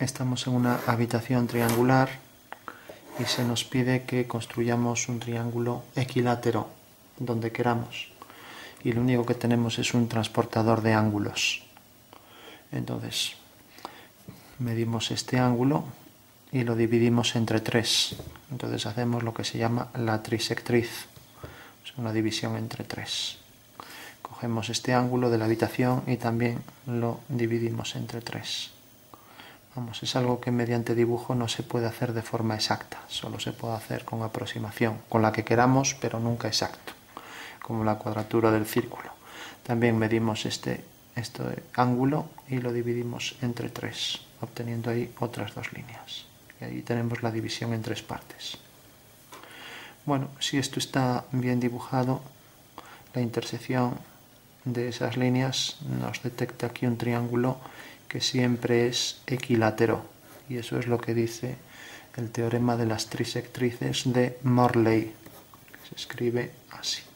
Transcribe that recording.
estamos en una habitación triangular y se nos pide que construyamos un triángulo equilátero donde queramos. Y lo único que tenemos es un transportador de ángulos. Entonces medimos este ángulo y lo dividimos entre tres. Entonces hacemos lo que se llama la trisectriz. Una división entre tres. Cogemos este ángulo de la habitación y también lo dividimos entre tres Vamos, es algo que mediante dibujo no se puede hacer de forma exacta, solo se puede hacer con aproximación, con la que queramos, pero nunca exacto, como la cuadratura del círculo. También medimos este, este ángulo y lo dividimos entre tres, obteniendo ahí otras dos líneas. Y ahí tenemos la división en tres partes. Bueno, si esto está bien dibujado, la intersección de esas líneas nos detecta aquí un triángulo que siempre es equilátero. Y eso es lo que dice el teorema de las trisectrices de Morley. Se escribe así.